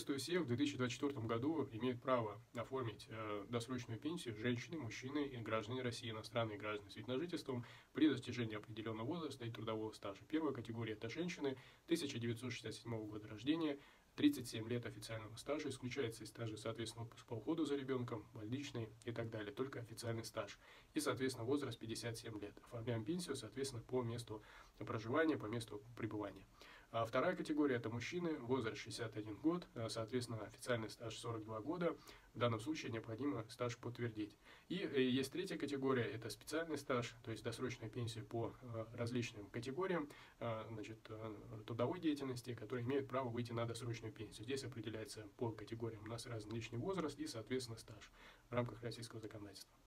Приветствую всех. В 2024 году имеют право оформить э, досрочную пенсию женщины, мужчины и граждане России, иностранные граждане с вид жительством при достижении определенного возраста и трудового стажа. Первая категория – это женщины 1967 года рождения, 37 лет официального стажа, исключается из стажа, соответственно, отпуск по уходу за ребенком, больничный и так далее, только официальный стаж. И, соответственно, возраст 57 лет. Оформляем пенсию, соответственно, по месту проживания, по месту пребывания. А вторая категория – это мужчины, возраст 61 год, а, соответственно, официальный стаж 42 года. В данном случае необходимо стаж подтвердить. И э, есть третья категория – это специальный стаж, то есть досрочная пенсия по а, различным категориям значит, трудовой деятельности, которые имеют право выйти на досрочную пенсию. Здесь определяется по категориям у нас разный личный возраст и, соответственно, стаж в рамках российского законодательства.